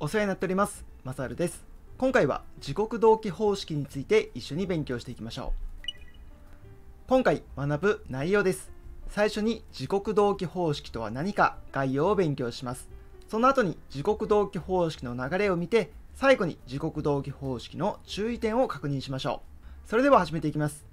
お世話になっております。マサルです。今回は時刻同期方式について一緒に勉強していきましょう。今回学ぶ内容です。最初に時刻同期方式とは何か概要を勉強します。その後に時刻同期方式の流れを見て最後に時刻同期方式の注意点を確認しましょう。それでは始めていきます。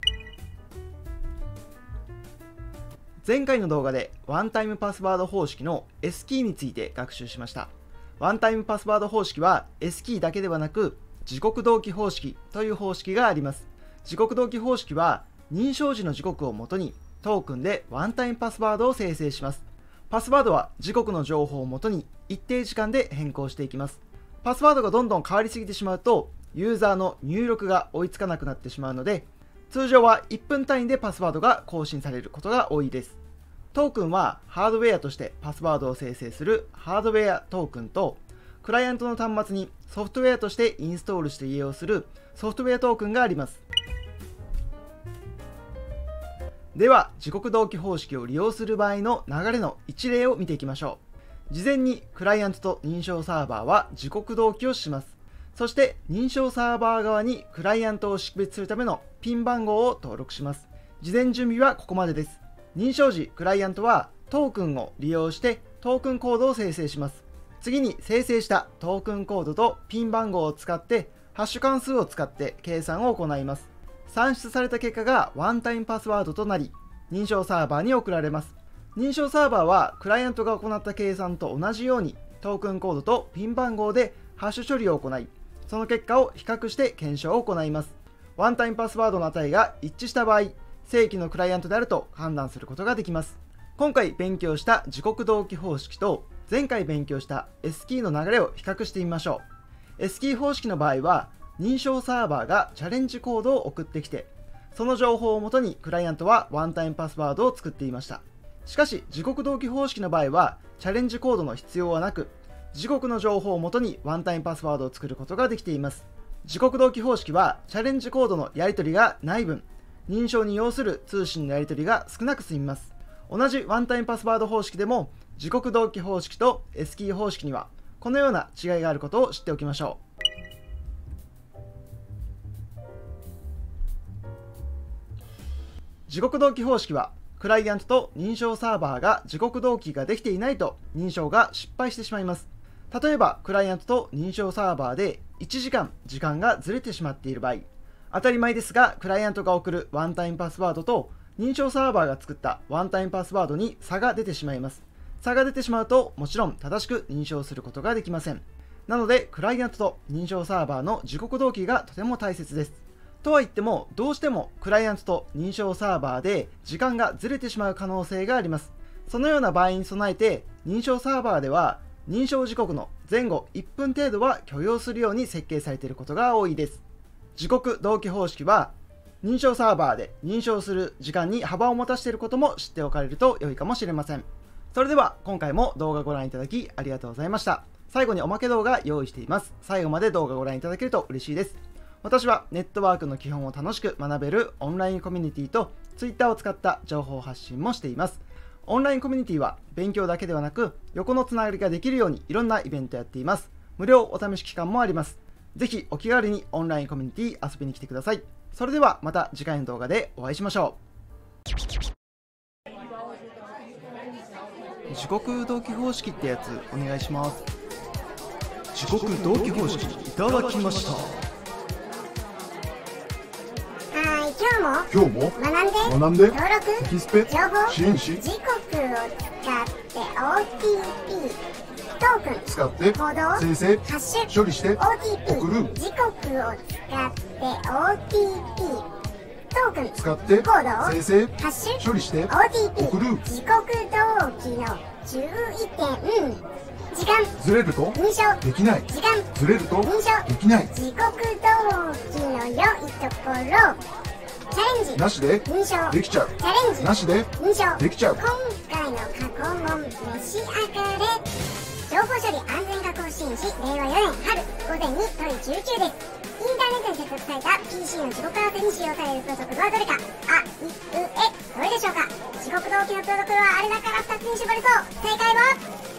前回の動画でワンタイムパスワード方式の S キーについて学習しました。ワンタイムパスワード方式は S キーだけではなく時刻同期方式という方式があります。時刻同期方式は認証時の時刻をもとにトークンでワンタイムパスワードを生成します。パスワードは時刻の情報をもとに一定時間で変更していきます。パスワードがどんどん変わりすぎてしまうとユーザーの入力が追いつかなくなってしまうので通常は1分単位でパスワードが更新されることが多いです。トークンはハードウェアとしてパスワードを生成するハードウェアトークンとクライアントの端末にソフトウェアとしてインストールして利用するソフトウェアトークンがあります。では時刻同期方式を利用する場合の流れの一例を見ていきましょう。事前にクライアントと認証サーバーは時刻同期をします。そして認証サーバー側にクライアントを識別するためのピン番号を登録します。事前準備はここまでです。認証時、クライアントはトークンを利用してトークンコードを生成します。次に生成したトークンコードとピン番号を使ってハッシュ関数を使って計算を行います。算出された結果がワンタイムパスワードとなり、認証サーバーに送られます。認証サーバーはクライアントが行った計算と同じようにトークンコードとピン番号でハッシュ処理を行い、その結果を比較して検証を行います。ワンタイムパスワードの値が一致した場合、正規のクライアントであると判断することができます。今回勉強した時刻同期方式と前回勉強した S キーの流れを比較してみましょう。S キー方式の場合は認証サーバーがチャレンジコードを送ってきてその情報をもとにクライアントはワンタイムパスワードを作っていました。しかし時刻同期方式の場合はチャレンジコードの必要はなく時刻の情報をもとにワンタイムパスワードを作ることができています。時刻同期方式はチャレンジコードのやり取りがない分認証に要する通信のやり取りが少なく済みます。同じワンタイムパスワード方式でも、時刻同期方式と S キー方式には、このような違いがあることを知っておきましょう。時刻同期方式は、クライアントと認証サーバーが時刻同期ができていないと認証が失敗してしまいます。例えば、クライアントと認証サーバーで1時間時間がずれてしまっている場合、当たり前ですが、クライアントが送るワンタイムパスワードと認証サーバーが作ったワンタイムパスワードに差が出てしまいます。差が出てしまうと、もちろん正しく認証することができません。なので、クライアントと認証サーバーの時刻同期がとても大切です。とは言っても、どうしてもクライアントと認証サーバーで時間がずれてしまう可能性があります。そのような場合に備えて、認証サーバーでは認証時刻の前後1分程度は許容するように設計されていることが多いです。時刻同期方式は認証サーバーで認証する時間に幅を持たしていることも知っておかれると良いかもしれません。それでは今回も動画ご覧いただきありがとうございました。最後におまけ動画用意しています。最後まで動画ご覧いただけると嬉しいです。私はネットワークの基本を楽しく学べるオンラインコミュニティと Twitter を使った情報発信もしています。オンラインコミュニティは勉強だけではなく横のつながりができるようにいろんなイベントやっています。無料お試し期間もあります。ぜひお気軽にオンラインコミュニティ遊びに来てください。それではまた次回の動画でお会いしましょう。時刻同期方式ってやつお願いします。時刻同期方式いただきました。はい、今日も今日も？学んで学んで？登録テキスペ？情報支援し時刻を使って OTP トーク。ン使ってコード生成ハッシュ処理して OTP 送る。時刻を使って OTP トーク。ン使ってコード生成ハッシュ処理して OTP 送る。時刻同期の注意点。時間。ずれると認証。できない。時間。ずれると認証。できない。時刻同期の良いところ。チャレンジ。なしで認証。できちゃう。チャレンジ。なしで認証。できちゃう。今回の過去問召し上がれ情報処理安全確保支援し令和4年春午前に取り19ですインターネットに接続された PC の地獄合わせに使用されるプロトコルはどれかあいうえどれでしょうか地獄同期のプロトコルはあれだから2つに絞れそう正解は